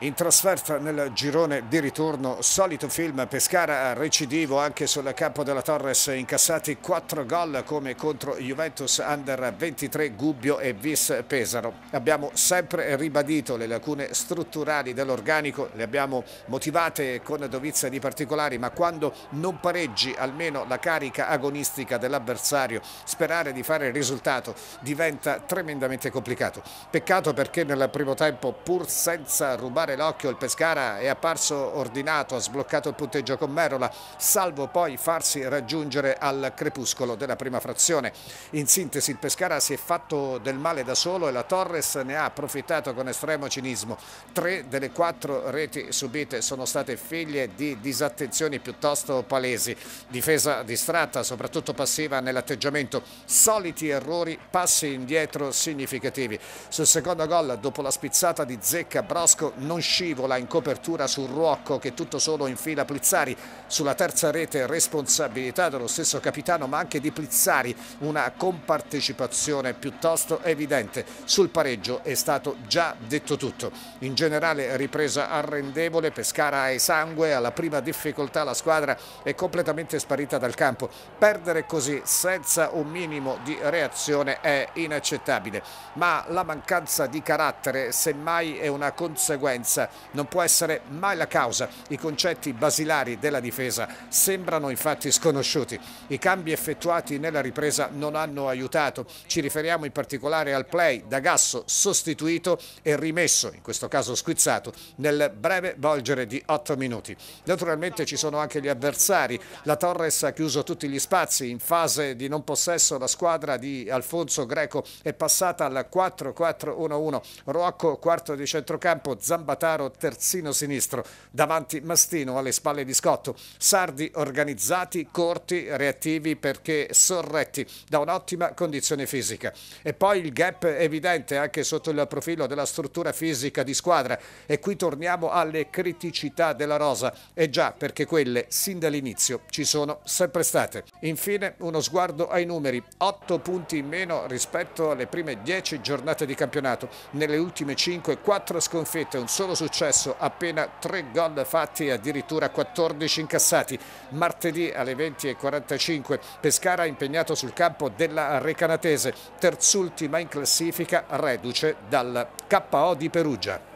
In trasferta nel girone di ritorno, solito film Pescara recidivo anche sul campo della Torres, incassati 4 gol come contro Juventus Under 23 Gubbio e Vis Pesaro. Abbiamo sempre ribadito le lacune strutturali dell'organico, le abbiamo motivate con dovizia di particolari, ma quando non pareggi almeno la carica agonistica dell'avversario, sperare di fare il risultato diventa tremendamente complicato. Peccato perché nel primo tempo, pur senza rubare alzare l'occhio il Pescara è apparso ordinato, ha sbloccato il punteggio con Merola, salvo poi farsi raggiungere al crepuscolo della prima frazione. In sintesi il Pescara si è fatto del male da solo e la Torres ne ha approfittato con estremo cinismo. Tre delle quattro reti subite sono state figlie di disattenzioni piuttosto palesi, difesa distratta, soprattutto passiva nell'atteggiamento, soliti errori, passi indietro significativi. Sul secondo gol, dopo la spizzata di Zecca, Brosco non non scivola in copertura sul Ruocco che tutto solo infila Plizzari. Sulla terza rete responsabilità dello stesso capitano ma anche di Plizzari, una compartecipazione piuttosto evidente. Sul pareggio è stato già detto tutto. In generale ripresa arrendevole, Pescara ha sangue, alla prima difficoltà la squadra è completamente sparita dal campo. Perdere così senza un minimo di reazione è inaccettabile, ma la mancanza di carattere semmai è una conseguenza sicurezza non può essere mai la causa. I concetti basilari della difesa sembrano infatti sconosciuti. I cambi effettuati nella ripresa non hanno aiutato. Ci riferiamo in particolare al play da Gasso sostituito e rimesso, in questo caso squizzato, nel breve volgere di 8 minuti. Naturalmente ci sono anche gli avversari. La Torres ha chiuso tutti gli spazi. In fase di non possesso la squadra di Alfonso Greco è passata al 4-4-1-1. Rocco quarto di centrocampo, Zambatini Bataro terzino sinistro, davanti Mastino alle spalle di Scotto. Sardi organizzati, corti, reattivi perché sorretti da un'ottima condizione fisica. E poi il gap evidente anche sotto il profilo della struttura fisica di squadra. E qui torniamo alle criticità della rosa. E già perché quelle sin dall'inizio ci sono sempre state. Infine uno sguardo ai numeri. 8 punti in meno rispetto alle prime 10 giornate di campionato. Nelle ultime 5, 4 sconfitte, un solo solo successo, appena 3 gol fatti addirittura 14 incassati. Martedì alle 20.45 Pescara impegnato sul campo della Recanatese, terzultima in classifica, reduce dal KO di Perugia.